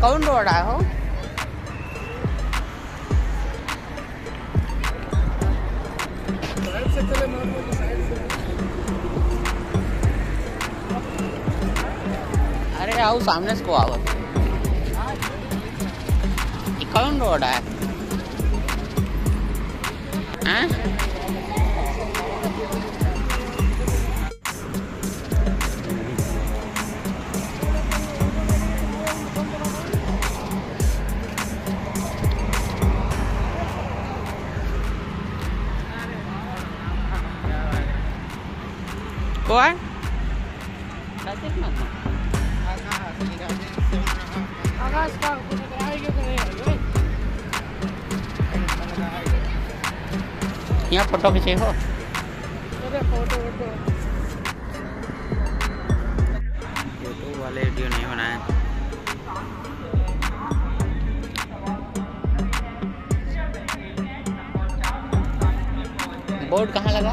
कौन रोड आहे हो? अरे आओ सामने से को ये कौन रोड है? ना यहाँ फ़ोटो खींचे हो। यूट्यूब वाले वीडियो नहीं बनाए। बोर्ड कहाँ लगा?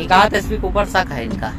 एक आध तस्वीर के ऊपर शक है इनका।